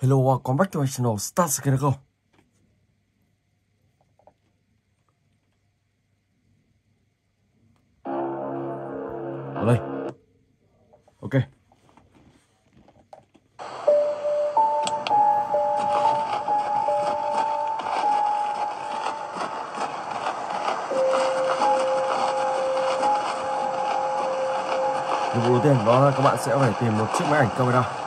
Hello, uh, welcome back to my channel, Start Skin Go. Ở đây. Ok. Nhiệm vụ đầu tiên đó là các bạn sẽ phải tìm một chiếc máy ảnh camera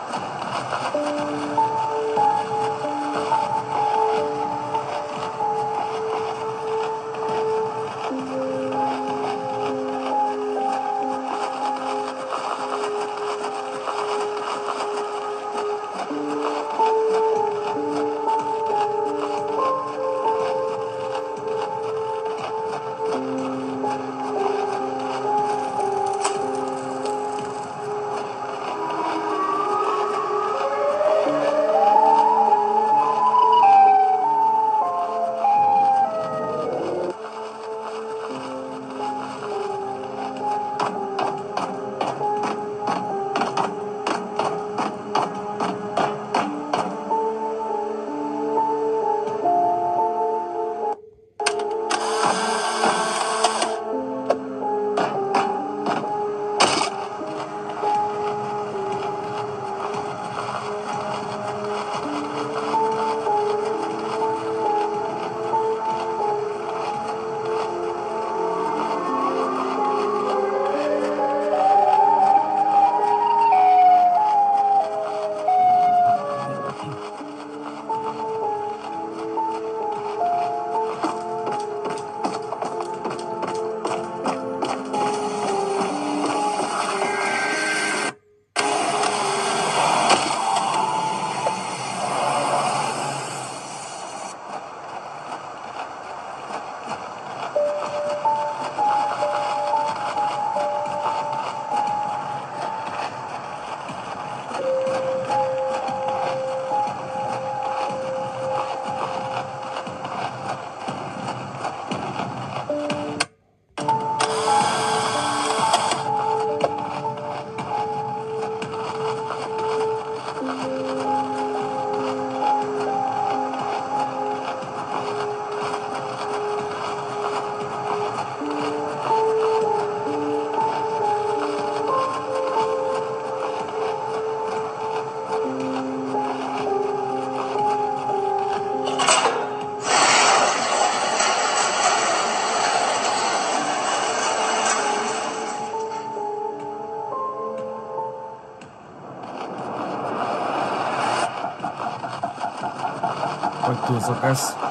Back to Zocas.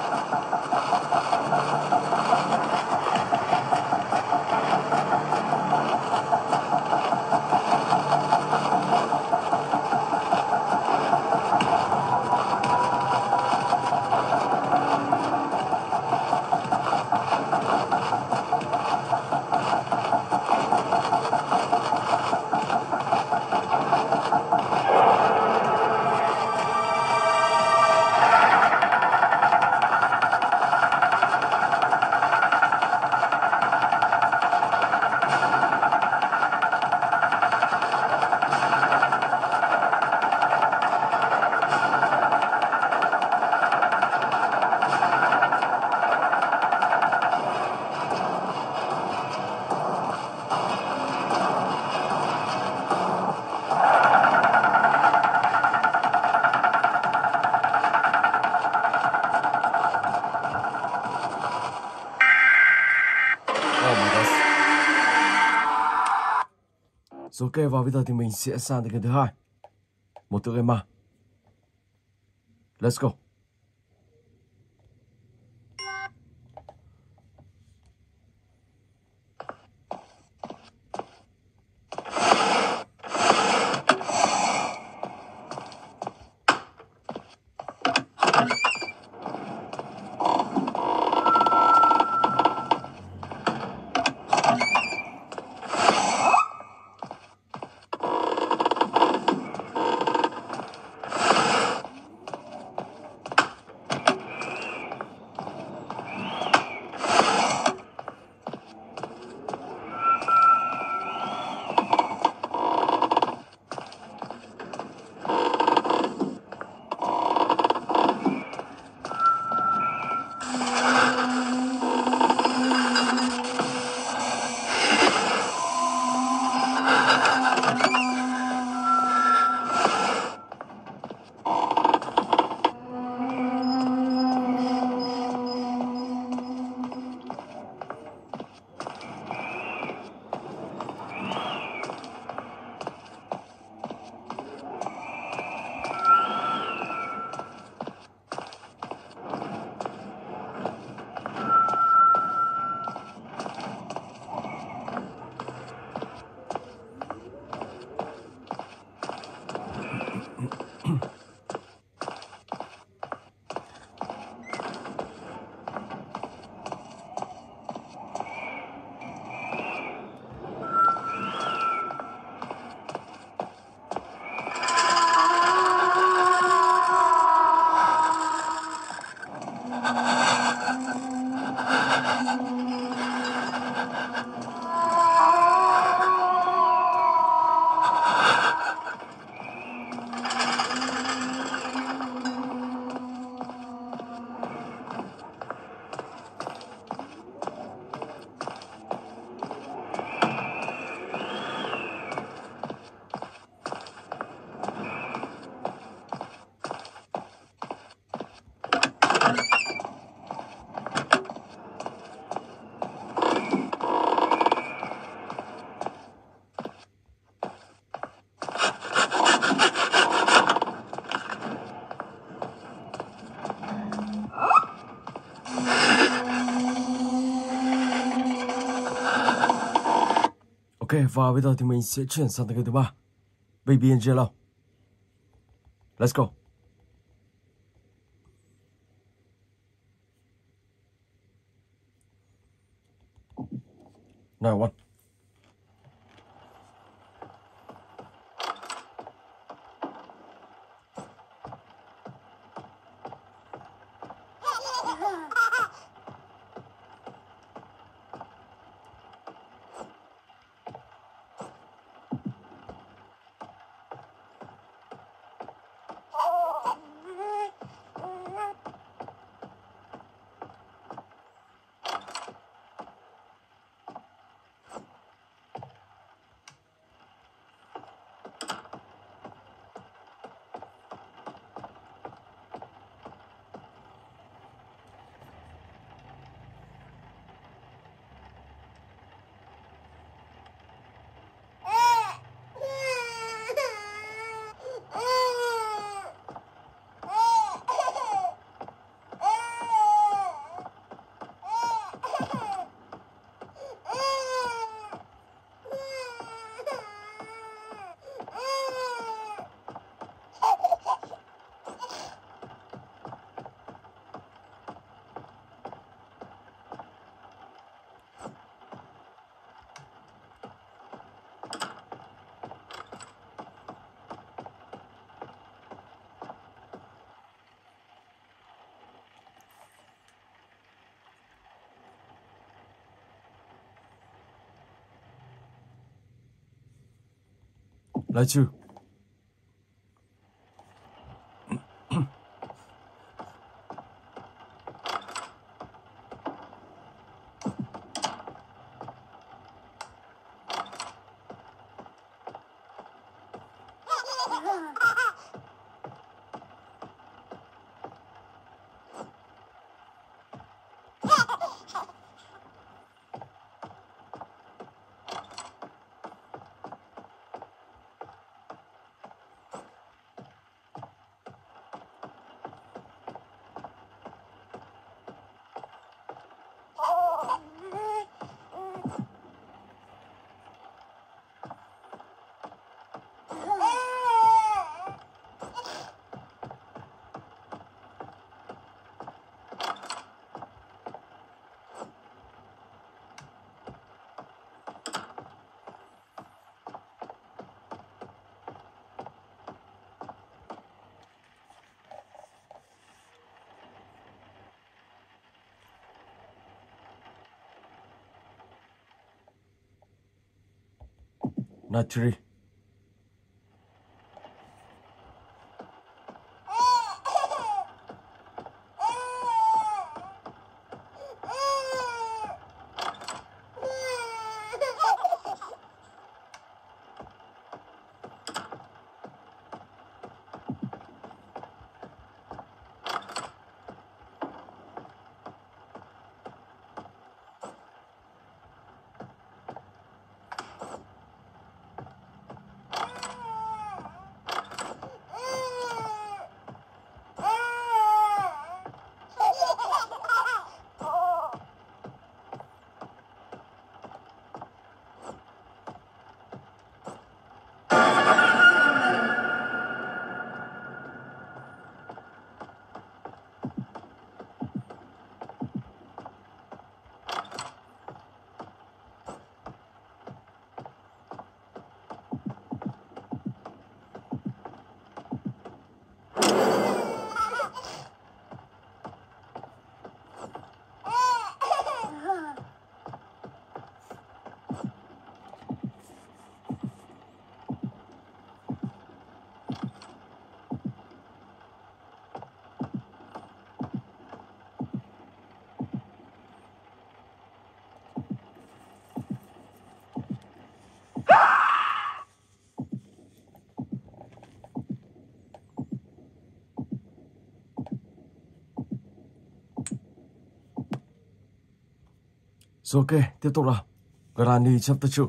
Rồi ok và bây giờ thì mình sẽ sang tới game thứ hai. Một tựa game ma. Let's go. Và bây giờ thì mình sẽ chuyển sang cái thứ ba. Baby Angelo. Let's go. Lại chưa? naturally Rồi ok, tiếp tục nào. Granny chapter 2.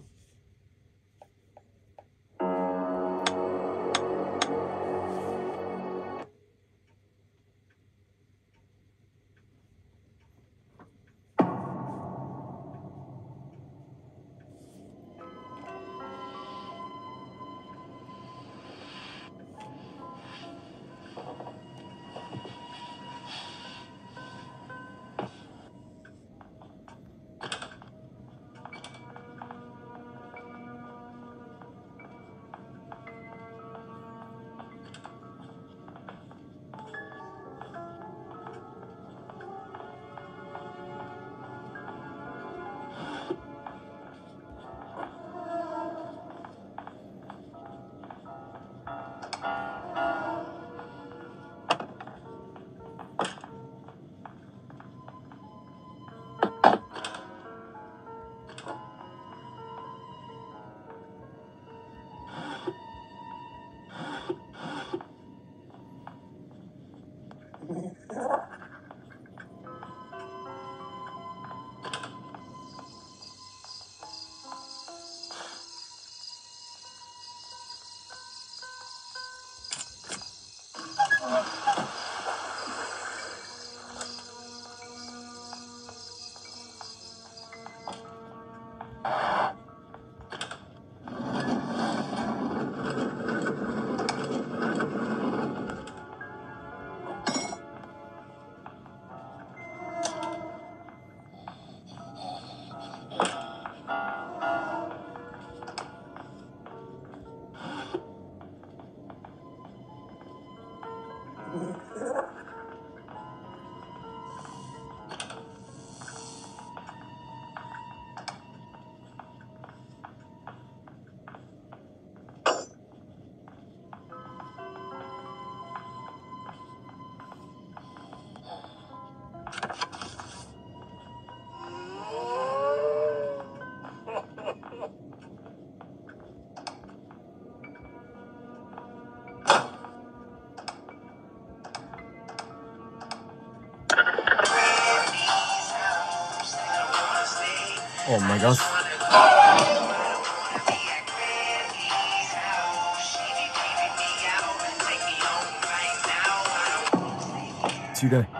Oh my god. Today.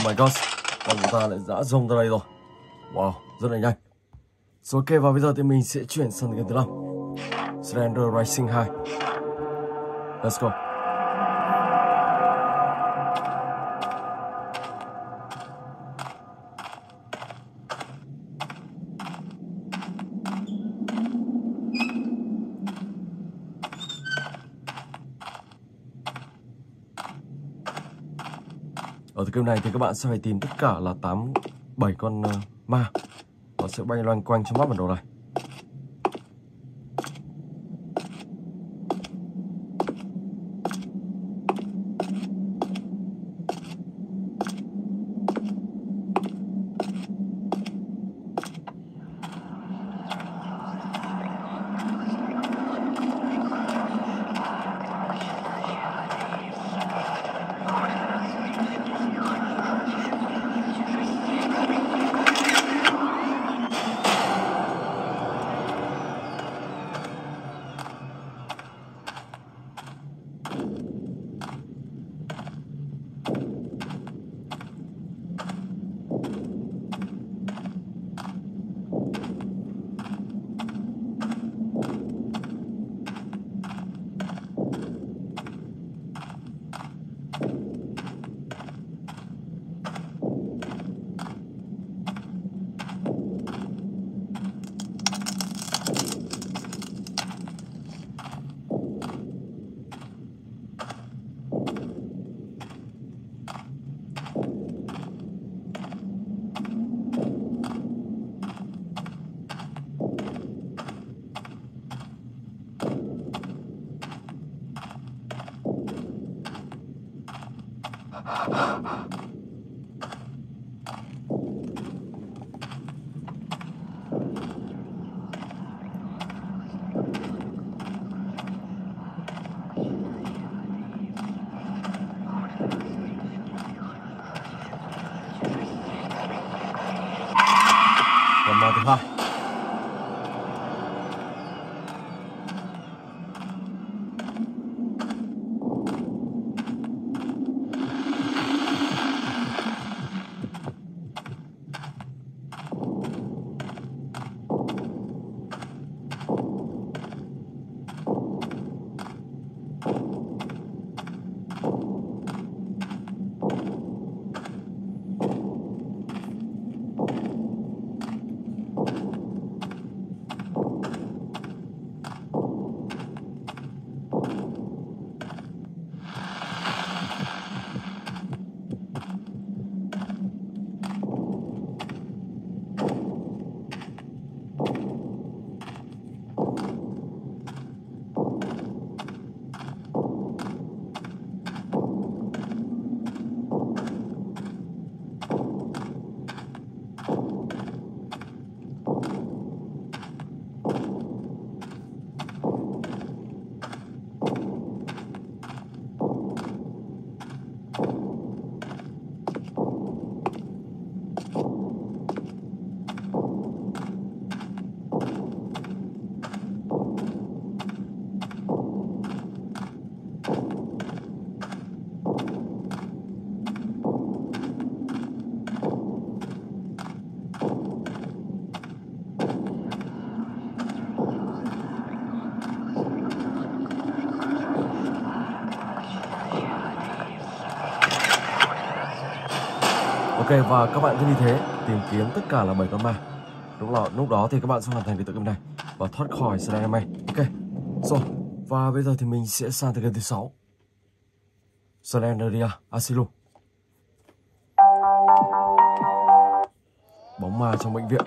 Oh my god. Con của ta lại dã rông ra đây rồi. Wow, rất là nhanh. Rồi ok và bây giờ thì mình sẽ chuyển sang game thứ năm. Slender Rising 2. Let's go. Ở này thì các bạn sẽ phải tìm tất cả là 8 7 con uh, ma. Nó sẽ bay loanh quanh trong mắt bản đồ này. Ok, và các bạn cứ như thế, tìm kiếm tất cả là bảy con ma. Đúng là lúc đó thì các bạn sẽ hoàn thành cái tựa game này và thoát khỏi Slender Ok. Rồi và bây giờ thì mình sẽ sang tới game thứ sáu. Slenderia Asylum. Bóng ma trong bệnh viện.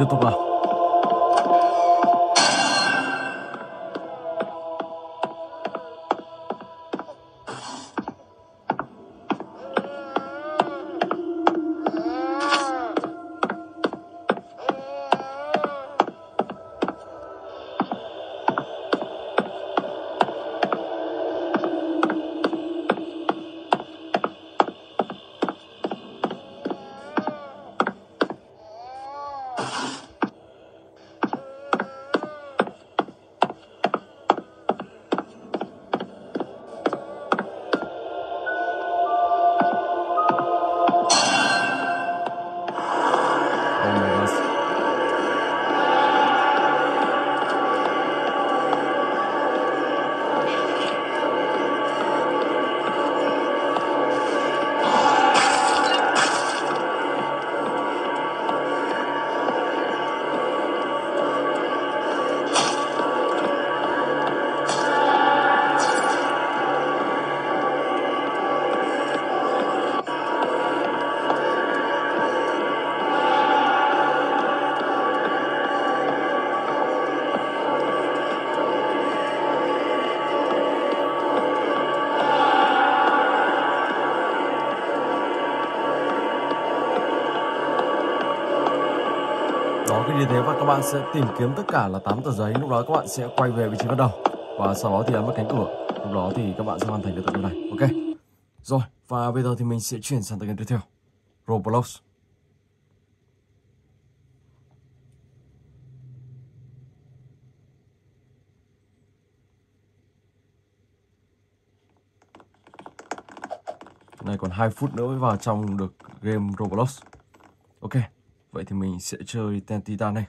Tiếp tục nào Oh cứ như thế và các bạn sẽ tìm kiếm tất cả là 8 tờ giấy. Lúc đó các bạn sẽ quay về vị trí bắt đầu. Và sau đó thì ấn vào cánh cửa. Lúc đó thì các bạn sẽ hoàn thành được tập này. Ok? Rồi, và bây giờ thì mình sẽ chuyển sang tập game tiếp theo. Roblox. Này còn 2 phút nữa mới vào trong được game Roblox. Ok. Vậy thì mình sẽ chơi Ten Titan này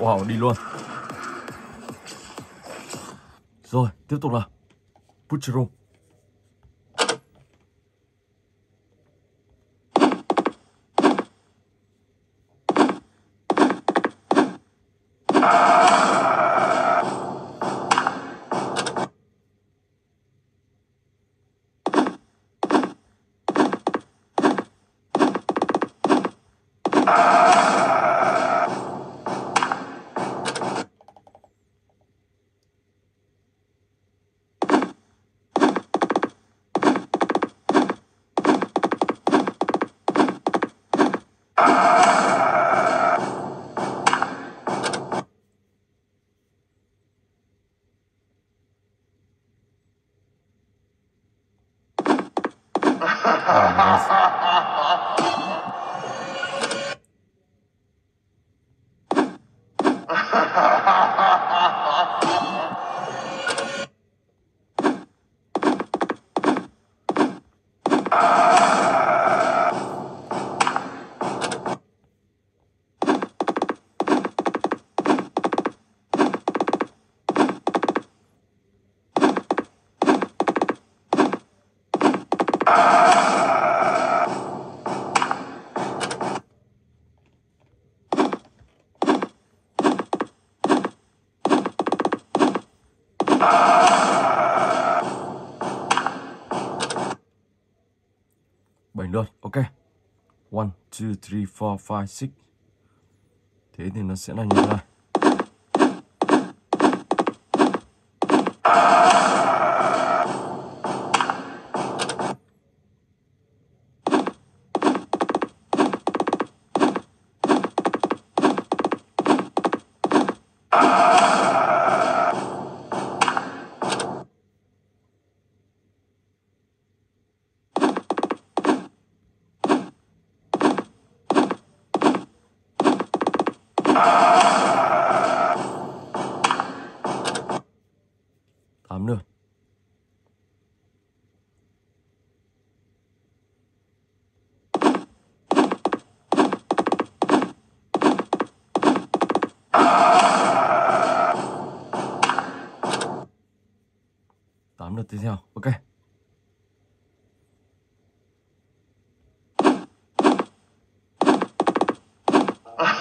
Wow đi luôn. Rồi tiếp tục nào. Butcher 3, 4, 5, 6 Thế thì nó sẽ là như thế này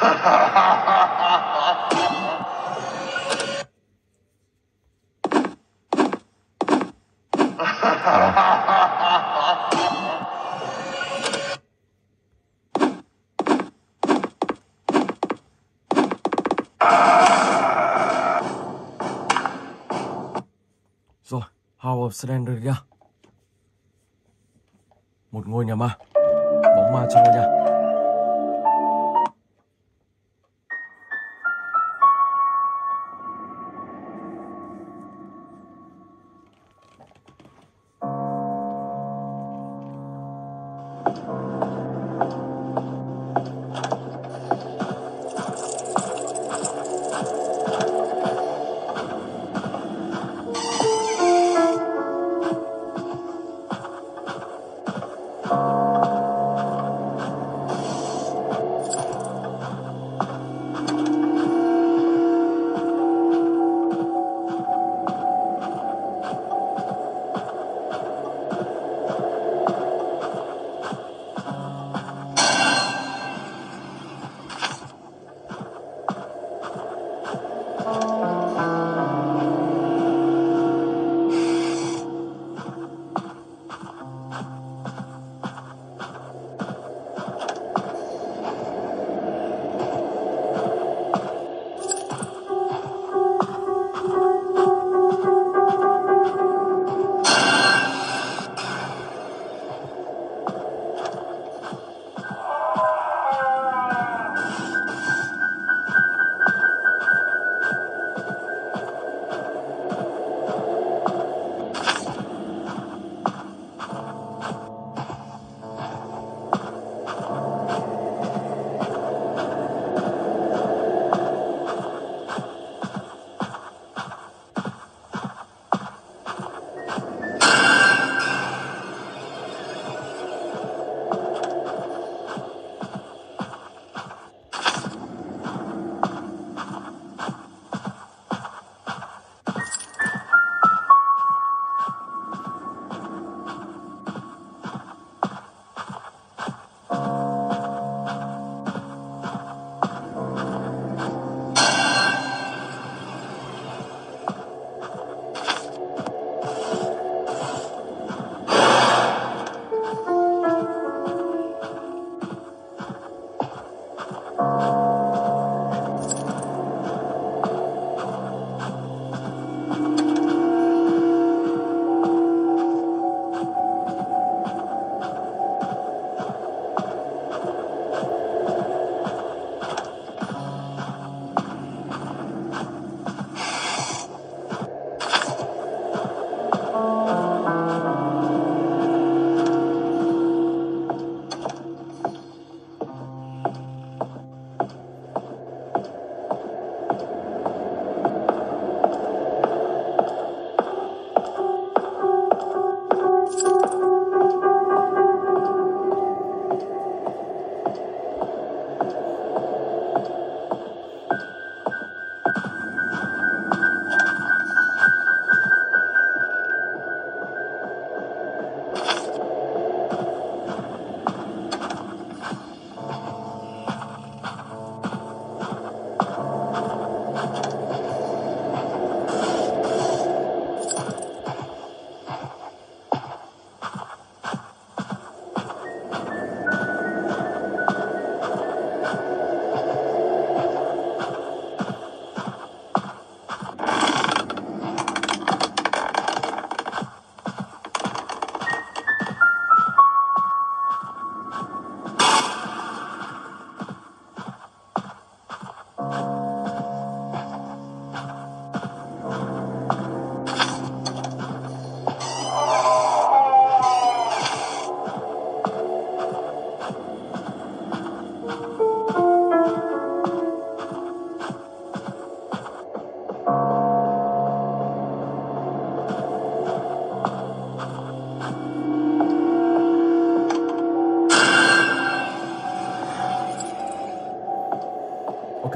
Rồi, House of Slenderia. Một ngôi nhà ma. Bóng ma trong ngôi nhà.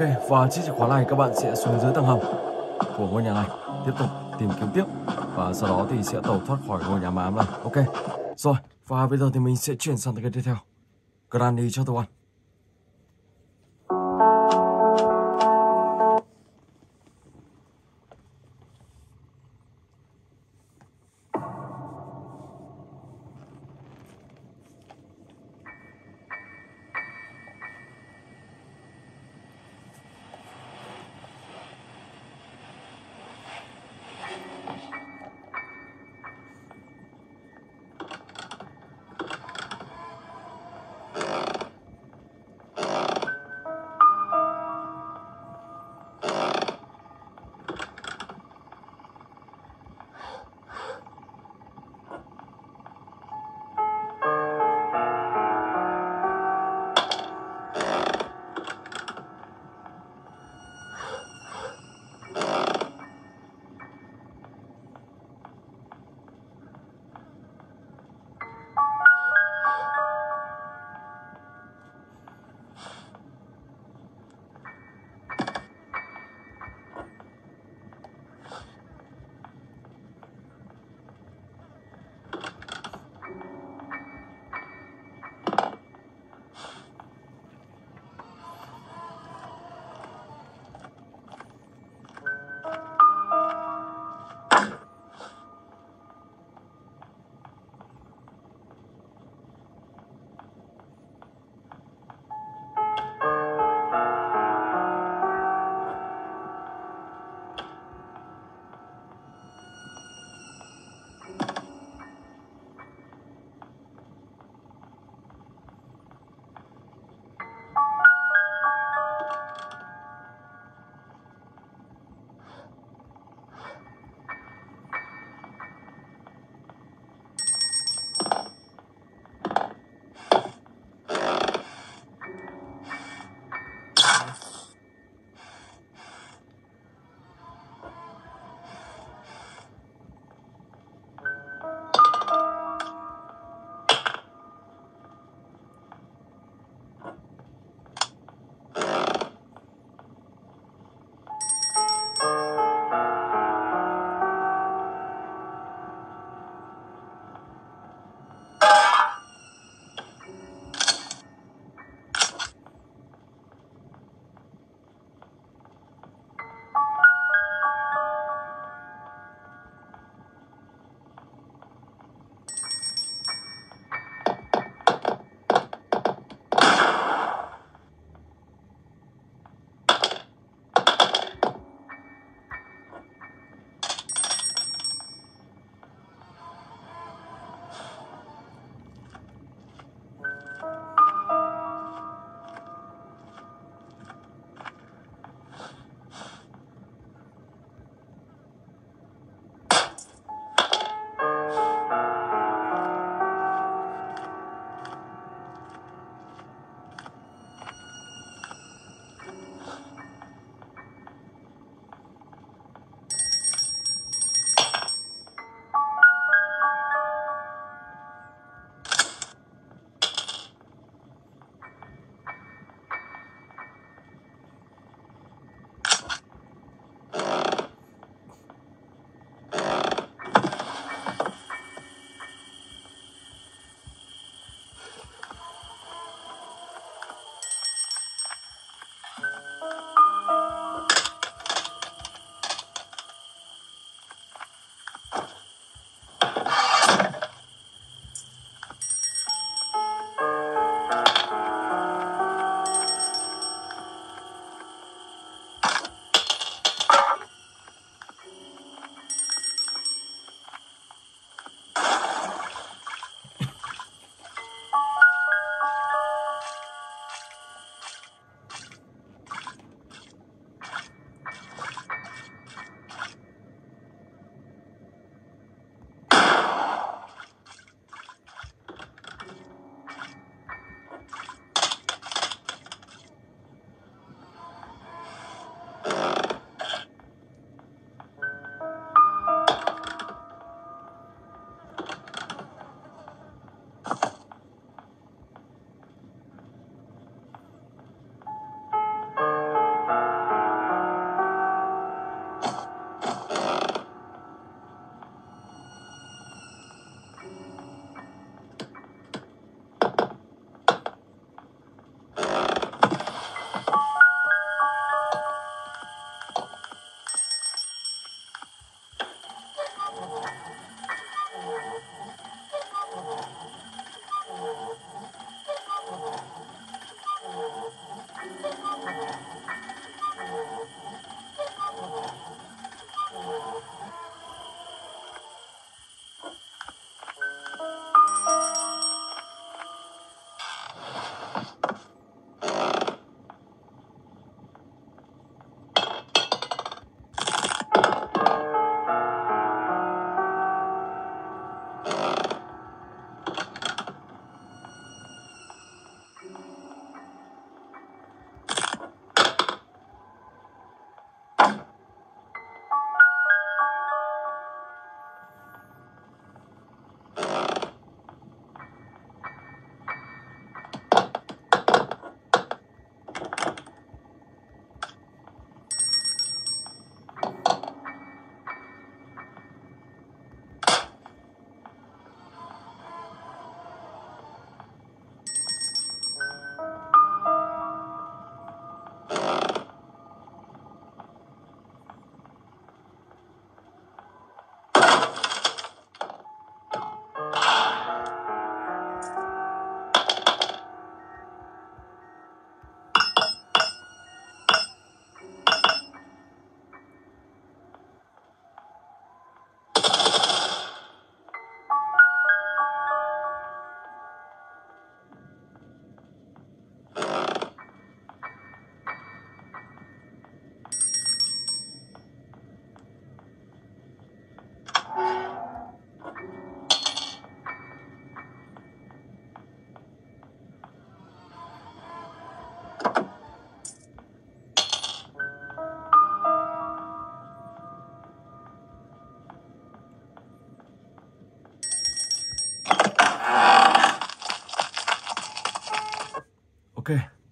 Ok, và chiếc chìa khóa này các bạn sẽ xuống dưới tầng hầm của ngôi nhà này, tiếp tục tìm kiếm tiếp và sau đó thì sẽ tẩu thoát khỏi ngôi nhà ma ám này. Ok, rồi và bây giờ thì mình sẽ chuyển sang cái tiếp theo. Granny cho tôi ăn.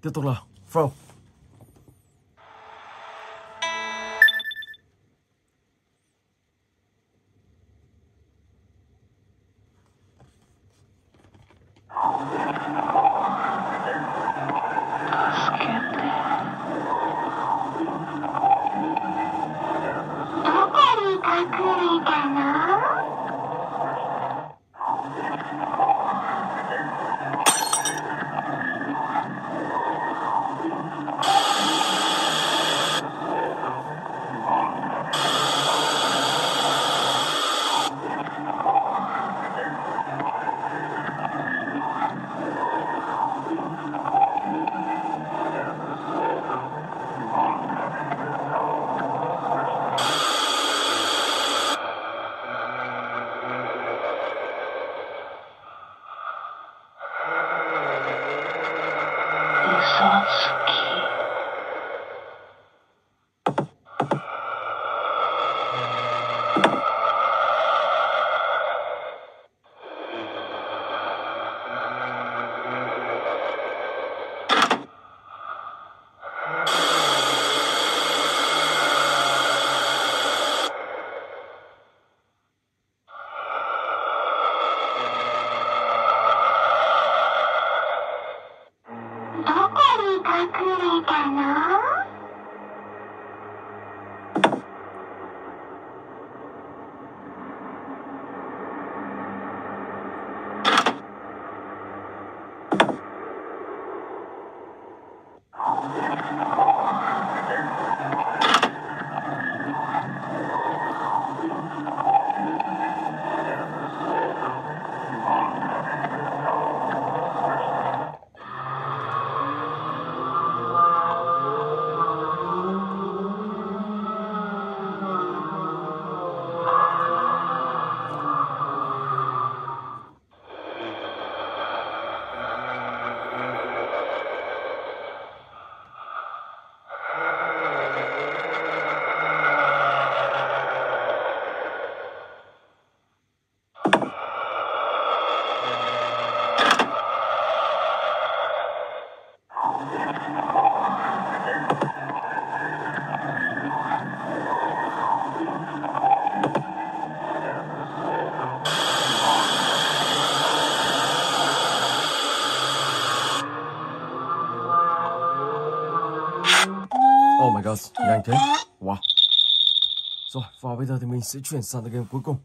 Tiếp tục là pro Rồi, và bây giờ thì mình sẽ chuyển sang tới game cuối cùng.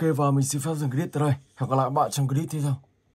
Ok và mình xin phép dừng clip tại đây. Hẹn gặp lại các bạn trong clip tiếp theo.